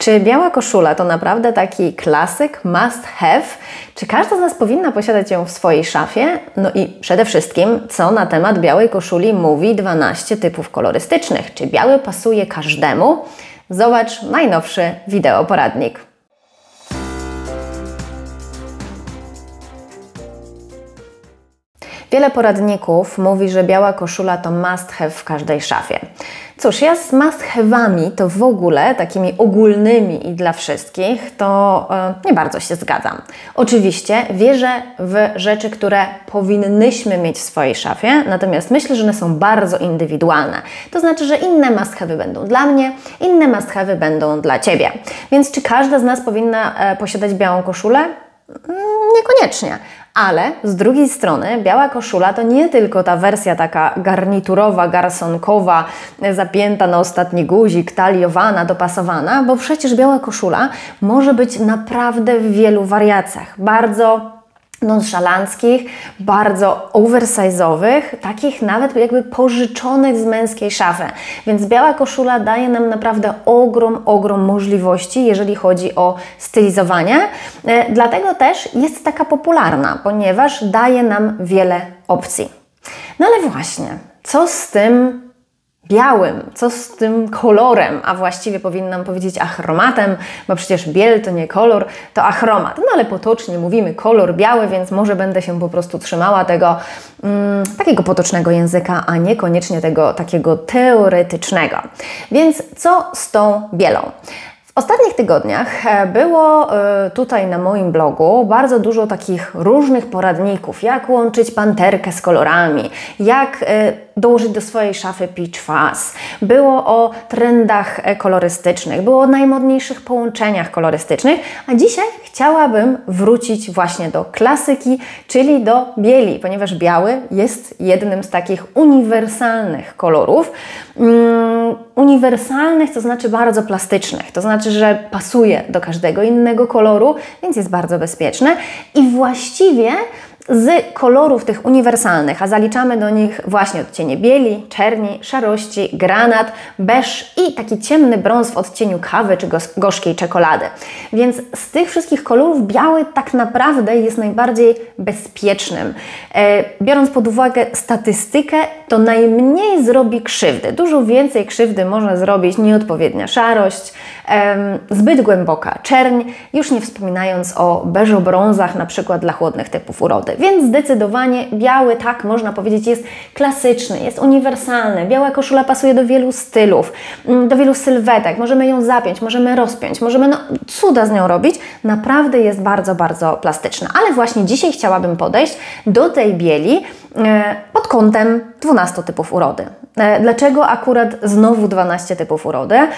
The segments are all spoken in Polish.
Czy biała koszula to naprawdę taki klasyk, must have? Czy każda z nas powinna posiadać ją w swojej szafie? No i przede wszystkim, co na temat białej koszuli mówi 12 typów kolorystycznych? Czy biały pasuje każdemu? Zobacz najnowszy wideo poradnik. Wiele poradników mówi, że biała koszula to must have w każdej szafie. Cóż, ja z must to w ogóle, takimi ogólnymi i dla wszystkich, to e, nie bardzo się zgadzam. Oczywiście wierzę w rzeczy, które powinnyśmy mieć w swojej szafie, natomiast myślę, że one są bardzo indywidualne. To znaczy, że inne must będą dla mnie, inne must będą dla Ciebie. Więc czy każda z nas powinna e, posiadać białą koszulę? Mm, niekoniecznie. Ale z drugiej strony biała koszula to nie tylko ta wersja taka garniturowa, garsonkowa, zapięta na ostatni guzik, taliowana, dopasowana, bo przecież biała koszula może być naprawdę w wielu wariacjach. Bardzo nonszalanckich, bardzo oversize'owych, takich nawet jakby pożyczonych z męskiej szafy. Więc biała koszula daje nam naprawdę ogrom, ogrom możliwości, jeżeli chodzi o stylizowanie. E, dlatego też jest taka popularna, ponieważ daje nam wiele opcji. No ale właśnie, co z tym białym, co z tym kolorem, a właściwie powinnam powiedzieć achromatem, bo przecież biel to nie kolor, to achromat. No ale potocznie mówimy kolor biały, więc może będę się po prostu trzymała tego mm, takiego potocznego języka, a niekoniecznie tego takiego teoretycznego. Więc co z tą bielą? W ostatnich tygodniach e, było e, tutaj na moim blogu bardzo dużo takich różnych poradników, jak łączyć panterkę z kolorami, jak e, dołożyć do swojej szafy Peach Fuzz. Było o trendach kolorystycznych, było o najmodniejszych połączeniach kolorystycznych, a dzisiaj chciałabym wrócić właśnie do klasyki, czyli do bieli, ponieważ biały jest jednym z takich uniwersalnych kolorów. Mm, uniwersalnych, to znaczy bardzo plastycznych, to znaczy, że pasuje do każdego innego koloru, więc jest bardzo bezpieczne i właściwie z kolorów tych uniwersalnych, a zaliczamy do nich właśnie odcienie bieli, czerni, szarości, granat, beż i taki ciemny brąz w odcieniu kawy czy gorzkiej czekolady. Więc z tych wszystkich kolorów biały tak naprawdę jest najbardziej bezpiecznym. E, biorąc pod uwagę statystykę, to najmniej zrobi krzywdy. Dużo więcej krzywdy może zrobić nieodpowiednia szarość, zbyt głęboka czerń, już nie wspominając o beżobrązach, na przykład dla chłodnych typów urody. Więc zdecydowanie biały, tak można powiedzieć, jest klasyczny, jest uniwersalny. Biała koszula pasuje do wielu stylów, mm, do wielu sylwetek. Możemy ją zapiąć, możemy rozpiąć, możemy no, cuda z nią robić. Naprawdę jest bardzo, bardzo plastyczna. Ale właśnie dzisiaj chciałabym podejść do tej bieli e, pod kątem 12 typów urody. E, dlaczego akurat znowu 12 typów urody? E,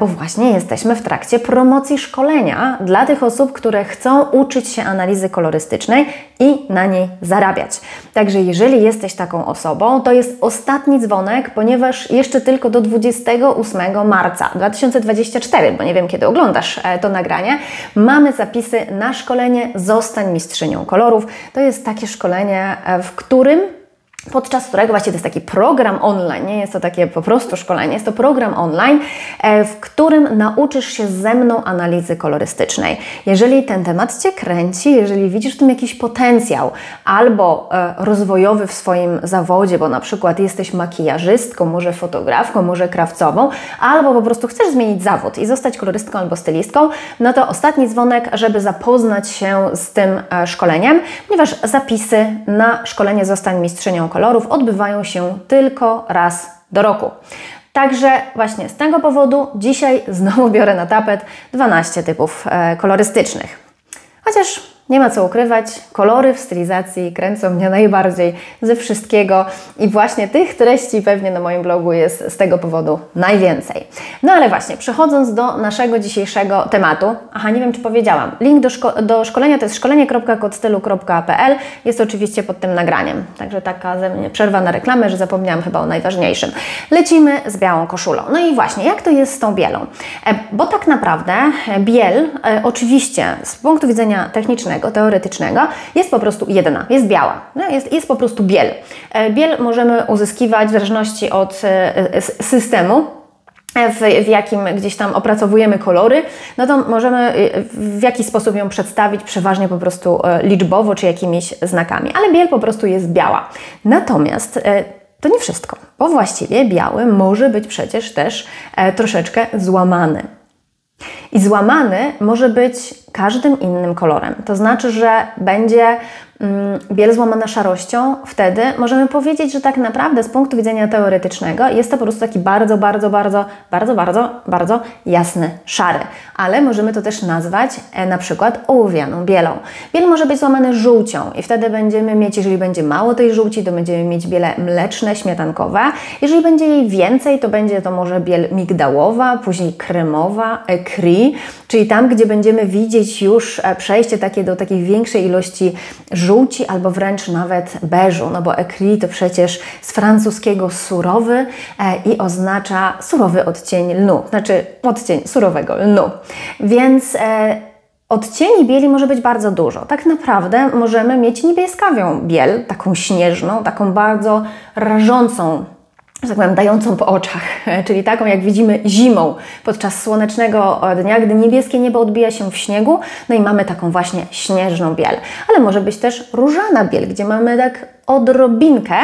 bo właśnie jesteśmy w trakcie promocji szkolenia dla tych osób, które chcą uczyć się analizy kolorystycznej i na niej zarabiać. Także jeżeli jesteś taką osobą, to jest ostatni dzwonek, ponieważ jeszcze tylko do 28 marca 2024, bo nie wiem kiedy oglądasz e, to nagranie, mamy zapisy na szkolenie Zostań mistrzynią kolorów. To jest takie szkolenie, w którym podczas którego właśnie to jest taki program online, nie jest to takie po prostu szkolenie, jest to program online, e, w którym nauczysz się ze mną analizy kolorystycznej. Jeżeli ten temat Cię kręci, jeżeli widzisz w tym jakiś potencjał albo e, rozwojowy w swoim zawodzie, bo na przykład jesteś makijażystką, może fotografką, może krawcową, albo po prostu chcesz zmienić zawód i zostać kolorystką albo stylistką, no to ostatni dzwonek, żeby zapoznać się z tym e, szkoleniem, ponieważ zapisy na szkolenie Zostań Mistrzynią kolorów odbywają się tylko raz do roku. Także właśnie z tego powodu dzisiaj znowu biorę na tapet 12 typów e, kolorystycznych. Chociaż nie ma co ukrywać, kolory w stylizacji kręcą mnie najbardziej ze wszystkiego i właśnie tych treści pewnie na moim blogu jest z tego powodu najwięcej. No ale właśnie, przechodząc do naszego dzisiejszego tematu, aha, nie wiem czy powiedziałam, link do, szko do szkolenia to jest szkolenie.kodstylu.pl, jest oczywiście pod tym nagraniem, także taka ze mnie przerwa na reklamę, że zapomniałam chyba o najważniejszym. Lecimy z białą koszulą. No i właśnie, jak to jest z tą bielą? E, bo tak naprawdę biel, e, oczywiście z punktu widzenia technicznego, teoretycznego, jest po prostu jedna, jest biała, jest, jest po prostu biel. E, biel możemy uzyskiwać w zależności od e, systemu, w, w, jakim gdzieś tam opracowujemy kolory, no to możemy w jaki sposób ją przedstawić, przeważnie po prostu liczbowo czy jakimiś znakami, ale biel po prostu jest biała. Natomiast to nie wszystko, bo właściwie biały może być przecież też troszeczkę złamany. I złamany może być każdym innym kolorem. To znaczy, że będzie Mm, biel złamana szarością, wtedy możemy powiedzieć, że tak naprawdę z punktu widzenia teoretycznego jest to po prostu taki bardzo, bardzo, bardzo, bardzo, bardzo, bardzo jasny szary. Ale możemy to też nazwać e, na przykład ołowianą bielą. Biel może być złamany żółcią i wtedy będziemy mieć, jeżeli będzie mało tej żółci, to będziemy mieć biele mleczne, śmietankowe. Jeżeli będzie jej więcej, to będzie to może biel migdałowa, później kremowa, ekri, czyli tam, gdzie będziemy widzieć już e, przejście takie do takiej większej ilości żółci, żółci albo wręcz nawet beżu, no bo écrit to przecież z francuskiego surowy e, i oznacza surowy odcień lnu, znaczy odcień surowego lnu. Więc e, Odcieni bieli może być bardzo dużo. Tak naprawdę możemy mieć niebieskawią biel, taką śnieżną, taką bardzo rażącą że tak powiem, dającą po oczach, czyli taką jak widzimy zimą podczas słonecznego dnia, gdy niebieskie niebo odbija się w śniegu, no i mamy taką właśnie śnieżną biel. Ale może być też różana biel, gdzie mamy tak odrobinkę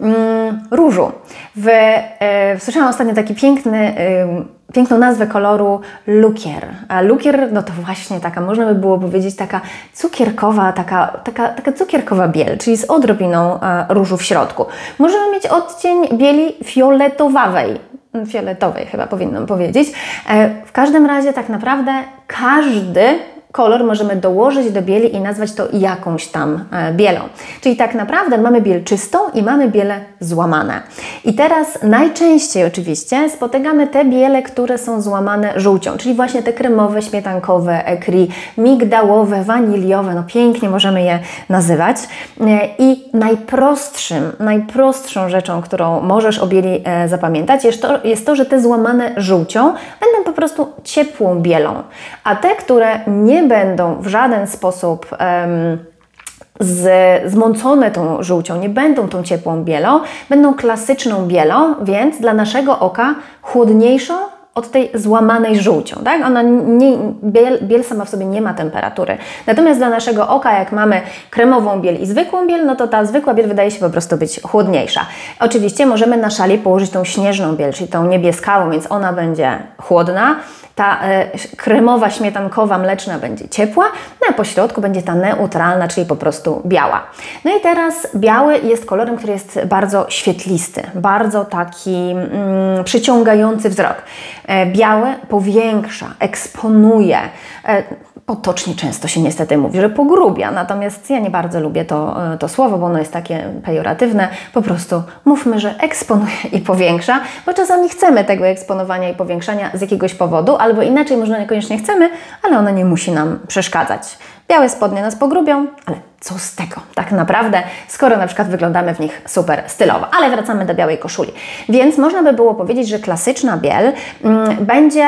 mm, różu. W, e, słyszałam ostatnio taki piękny e, piękną nazwę koloru lukier. A lukier, no to właśnie taka, można by było powiedzieć, taka cukierkowa, taka, taka, taka cukierkowa biel, czyli z odrobiną e, różu w środku. Możemy mieć odcień bieli fioletowawej, fioletowej chyba powinnam powiedzieć. E, w każdym razie tak naprawdę każdy kolor możemy dołożyć do bieli i nazwać to jakąś tam e, bielą. Czyli tak naprawdę mamy biel czystą i mamy biele złamane. I teraz najczęściej oczywiście spotykamy te biele, które są złamane żółcią, czyli właśnie te kremowe, śmietankowe, ekri, migdałowe, waniliowe, no pięknie możemy je nazywać. E, I najprostszym, najprostszą rzeczą, którą możesz o bieli e, zapamiętać jest to, jest to, że te złamane żółcią będą po prostu ciepłą bielą, a te, które nie będą w żaden sposób um, z, zmącone tą żółcią, nie będą tą ciepłą bielą, będą klasyczną bielą, więc dla naszego oka chłodniejszą od tej złamanej żółcią. Tak? Ona nie, biel, biel sama w sobie nie ma temperatury. Natomiast dla naszego oka, jak mamy kremową biel i zwykłą biel, no to ta zwykła biel wydaje się po prostu być chłodniejsza. Oczywiście możemy na szali położyć tą śnieżną biel, czyli tą niebieskawą, więc ona będzie chłodna ta e, kremowa, śmietankowa, mleczna będzie ciepła, no a po środku będzie ta neutralna, czyli po prostu biała. No i teraz biały jest kolorem, który jest bardzo świetlisty, bardzo taki mm, przyciągający wzrok. E, biały powiększa, eksponuje. Potocznie często się niestety mówi, że pogrubia, natomiast ja nie bardzo lubię to, e, to słowo, bo ono jest takie pejoratywne. Po prostu mówmy, że eksponuje i powiększa, bo czasami chcemy tego eksponowania i powiększania z jakiegoś powodu, albo inaczej, może niekoniecznie chcemy, ale ono nie musi nam przeszkadzać. Białe spodnie nas pogrubią, ale co z tego tak naprawdę, skoro na przykład wyglądamy w nich super stylowo. Ale wracamy do białej koszuli. Więc można by było powiedzieć, że klasyczna biel mm, będzie,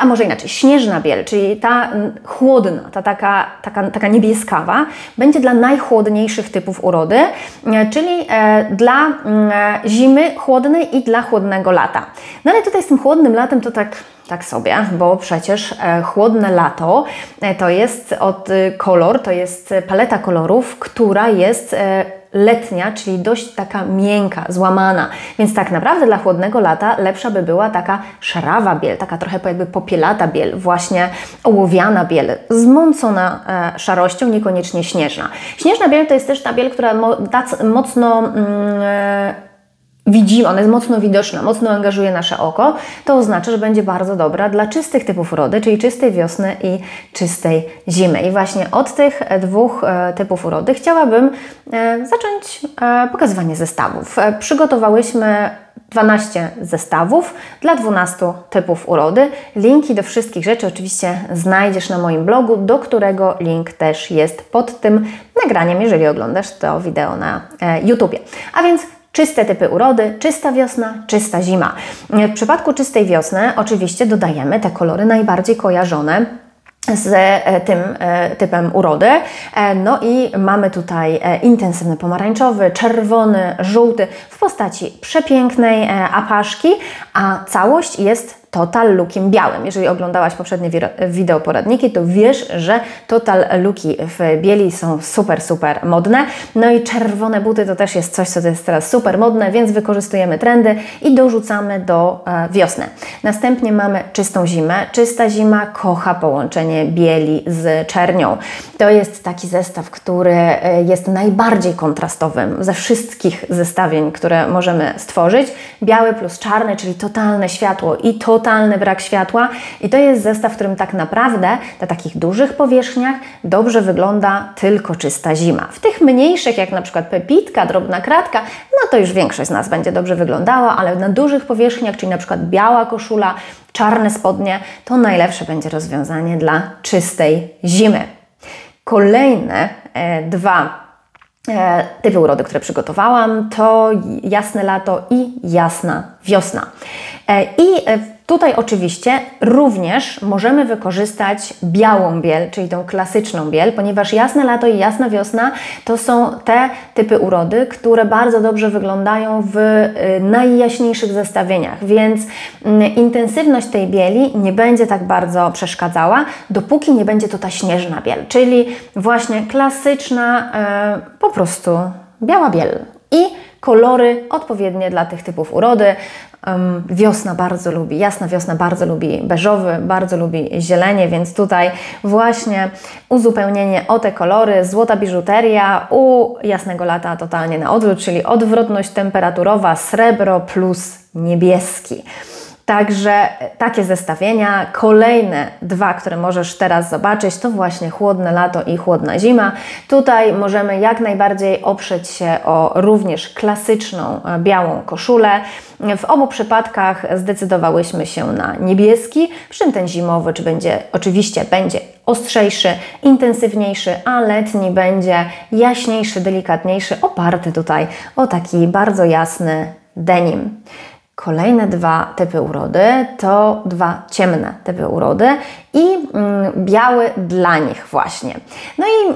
a może inaczej, śnieżna biel, czyli ta mm, chłodna, ta taka, taka, taka niebieskawa, będzie dla najchłodniejszych typów urody, e, czyli e, dla e, zimy chłodnej i dla chłodnego lata. No ale tutaj z tym chłodnym latem to tak tak sobie, bo przecież e, chłodne lato e, to jest od y, kolor, to jest paleta kolorów, która jest e, letnia, czyli dość taka miękka, złamana. Więc tak naprawdę dla chłodnego lata lepsza by była taka szarawa biel, taka trochę jakby popielata biel, właśnie ołowiana biel, zmącona e, szarością, niekoniecznie śnieżna. Śnieżna biel to jest też ta biel, która mo, mocno mm, e, widzimy, ona jest mocno widoczna, mocno angażuje nasze oko, to oznacza, że będzie bardzo dobra dla czystych typów urody, czyli czystej wiosny i czystej zimy. I właśnie od tych dwóch e, typów urody chciałabym e, zacząć e, pokazywanie zestawów. Przygotowałyśmy 12 zestawów dla 12 typów urody. Linki do wszystkich rzeczy oczywiście znajdziesz na moim blogu, do którego link też jest pod tym nagraniem, jeżeli oglądasz to wideo na YouTubie. A więc Czyste typy urody, czysta wiosna, czysta zima. W przypadku czystej wiosny oczywiście dodajemy te kolory najbardziej kojarzone z e, tym e, typem urody. E, no i mamy tutaj intensywny pomarańczowy, czerwony, żółty w postaci przepięknej apaszki, a całość jest total lookiem białym. Jeżeli oglądałaś poprzednie wideo poradniki, to wiesz, że total looki w bieli są super, super modne. No i czerwone buty to też jest coś, co jest teraz super modne, więc wykorzystujemy trendy i dorzucamy do e, wiosny. Następnie mamy czystą zimę. Czysta zima kocha połączenie bieli z czernią. To jest taki zestaw, który e, jest najbardziej kontrastowym ze wszystkich zestawień, które możemy stworzyć. Biały plus czarny, czyli totalne światło i totalny brak światła. I to jest zestaw, w którym tak naprawdę na takich dużych powierzchniach dobrze wygląda tylko czysta zima. W tych mniejszych, jak na przykład pepitka, drobna kratka, no to już większość z nas będzie dobrze wyglądała, ale na dużych powierzchniach, czyli na przykład biała koszula, czarne spodnie, to najlepsze będzie rozwiązanie dla czystej zimy. Kolejne e, dwa e, typy urody, które przygotowałam, to jasne lato i jasna wiosna. E, I e, Tutaj oczywiście również możemy wykorzystać białą biel, czyli tą klasyczną biel, ponieważ jasne lato i jasna wiosna to są te typy urody, które bardzo dobrze wyglądają w y, najjaśniejszych zestawieniach, więc mm, intensywność tej bieli nie będzie tak bardzo przeszkadzała, dopóki nie będzie to ta śnieżna biel, czyli właśnie klasyczna, e, po prostu biała biel. I kolory odpowiednie dla tych typów urody. Wiosna bardzo lubi, jasna wiosna bardzo lubi beżowy, bardzo lubi zielenie, więc tutaj właśnie uzupełnienie o te kolory, złota biżuteria, u jasnego lata totalnie na odwrót, czyli odwrotność temperaturowa, srebro plus niebieski. Także takie zestawienia. Kolejne dwa, które możesz teraz zobaczyć, to właśnie chłodne lato i chłodna zima. Tutaj możemy jak najbardziej oprzeć się o również klasyczną e, białą koszulę. W obu przypadkach zdecydowałyśmy się na niebieski, przy czym ten zimowy czy będzie, oczywiście będzie ostrzejszy, intensywniejszy, a letni będzie jaśniejszy, delikatniejszy, oparty tutaj o taki bardzo jasny denim. Kolejne dwa typy urody to dwa ciemne typy urody i mm, biały dla nich właśnie. No i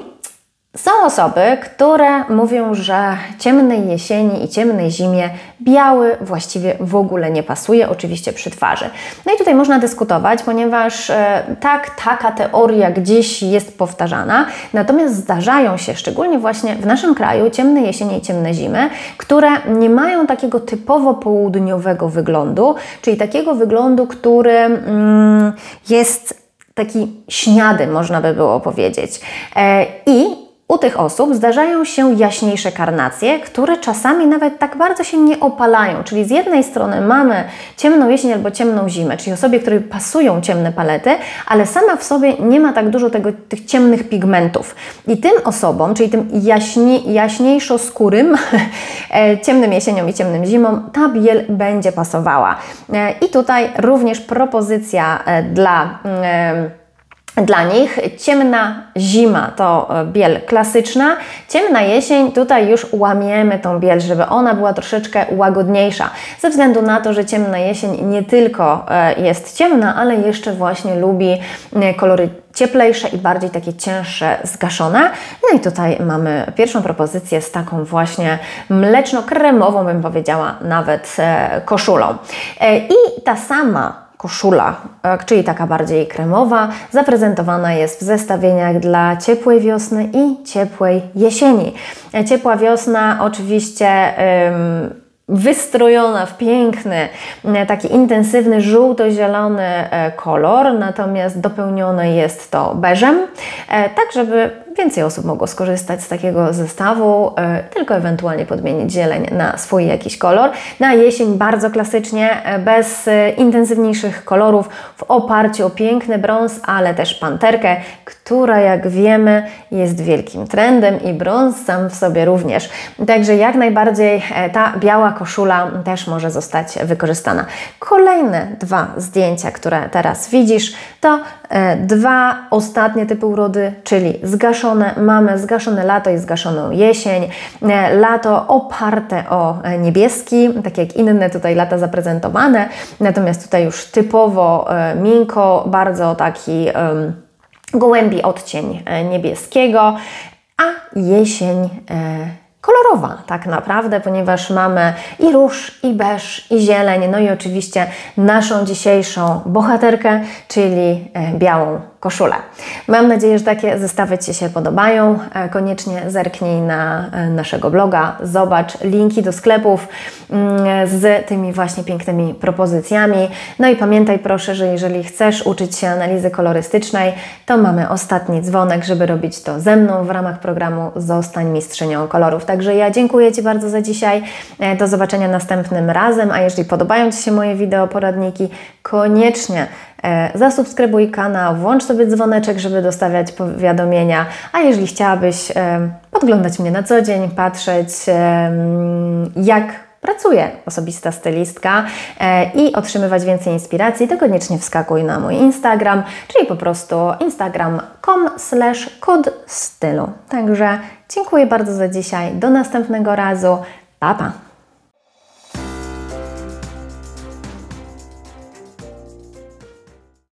są osoby, które mówią, że ciemnej jesieni i ciemnej zimie biały właściwie w ogóle nie pasuje, oczywiście przy twarzy. No i tutaj można dyskutować, ponieważ e, tak, taka teoria gdzieś jest powtarzana, natomiast zdarzają się, szczególnie właśnie w naszym kraju, ciemne jesienie i ciemne zimy, które nie mają takiego typowo południowego wyglądu, czyli takiego wyglądu, który mm, jest taki śniady, można by było powiedzieć. E, I u tych osób zdarzają się jaśniejsze karnacje, które czasami nawet tak bardzo się nie opalają. Czyli z jednej strony mamy ciemną jesień albo ciemną zimę, czyli osobie, której pasują ciemne palety, ale sama w sobie nie ma tak dużo tego, tych ciemnych pigmentów. I tym osobom, czyli tym jaśni, jaśniejszo skórym, e, ciemnym jesienią i ciemnym zimą, ta biel będzie pasowała. E, I tutaj również propozycja e, dla dla nich. Ciemna zima to e, biel klasyczna, ciemna jesień tutaj już łamiemy tą biel, żeby ona była troszeczkę łagodniejsza. Ze względu na to, że ciemna jesień nie tylko e, jest ciemna, ale jeszcze właśnie lubi e, kolory cieplejsze i bardziej takie cięższe, zgaszone. No i tutaj mamy pierwszą propozycję z taką właśnie mleczno-kremową, bym powiedziała, nawet koszulą. I ta sama koszula, e, czyli taka bardziej kremowa, zaprezentowana jest w zestawieniach dla ciepłej wiosny i ciepłej jesieni. E, ciepła wiosna oczywiście wystrojona w piękny, e, taki intensywny żółto-zielony kolor, natomiast dopełnione jest to beżem, tak żeby więcej osób mogło skorzystać z takiego zestawu, e, tylko ewentualnie podmienić zieleń na swój jakiś kolor. Na jesień bardzo klasycznie, e, bez e, intensywniejszych kolorów, w oparciu o piękny brąz, ale też panterkę, która jak wiemy jest wielkim trendem i brąz sam w sobie również. Także jak najbardziej ta biała koszula też może zostać wykorzystana. Kolejne dwa zdjęcia, które teraz widzisz, to dwa ostatnie typy urody, czyli zgaszone mamy zgaszone lato i zgaszoną jesień, e, lato oparte o e, niebieski, tak jak inne tutaj lata zaprezentowane, natomiast tutaj już typowo e, miękko, bardzo taki gołębi odcień niebieskiego, a jesień kolorowa tak naprawdę, ponieważ mamy i róż, i beż, i zieleń, no i oczywiście naszą dzisiejszą bohaterkę, czyli e, białą koszulę. Mam nadzieję, że takie zestawy Ci się podobają. E, koniecznie zerknij na e, naszego bloga, zobacz linki do sklepów mm, z tymi właśnie pięknymi propozycjami. No i pamiętaj proszę, że jeżeli chcesz uczyć się analizy kolorystycznej, to mamy ostatni dzwonek, żeby robić to ze mną w ramach programu Zostań Mistrzynią Kolorów. Także ja dziękuję Ci bardzo za dzisiaj. E, do zobaczenia następnym razem, a jeżeli podobają Ci się moje wideo poradniki, koniecznie zasubskrybuj kanał, włącz sobie dzwoneczek, żeby dostawiać powiadomienia, a jeżeli chciałabyś e, podglądać mnie na co dzień, patrzeć e, jak pracuje osobista stylistka i otrzymywać więcej inspiracji, to koniecznie wskakuj na mój Instagram, czyli po prostu instagram.com slash kod stylu. Także dziękuję bardzo za dzisiaj, do następnego razu, pa pa!